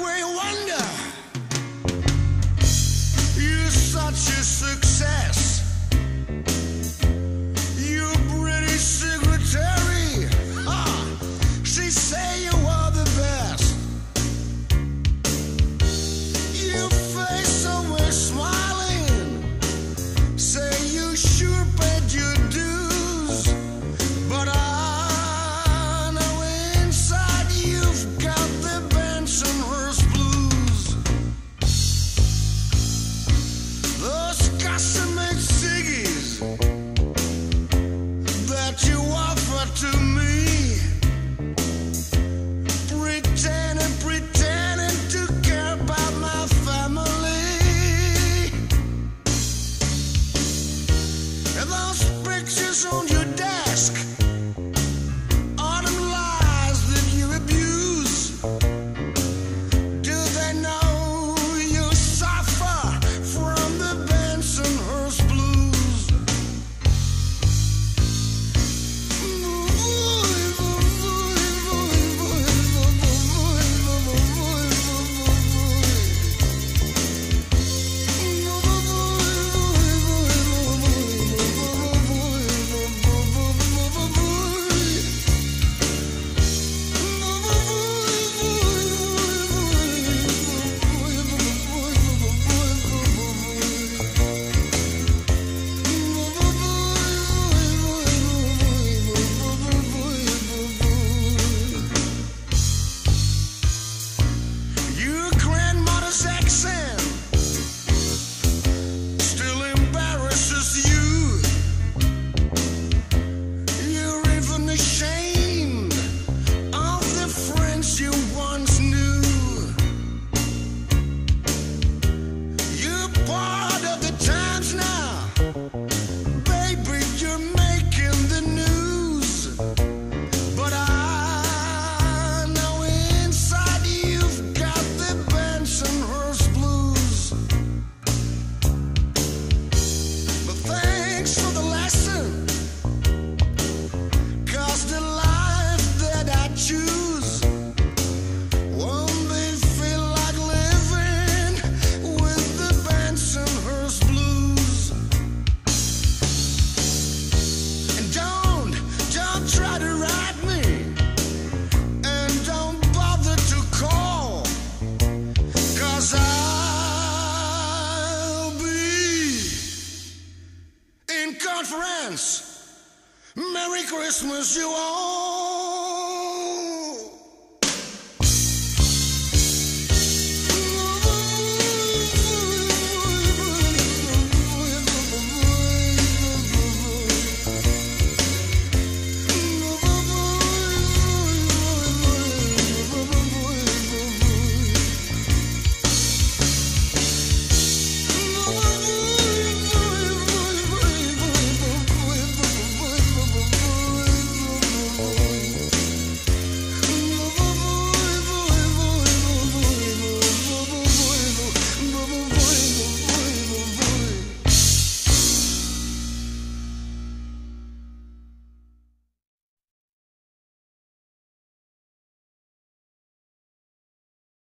where you wander. You're such a Got to ciggies. Merry Christmas, you all.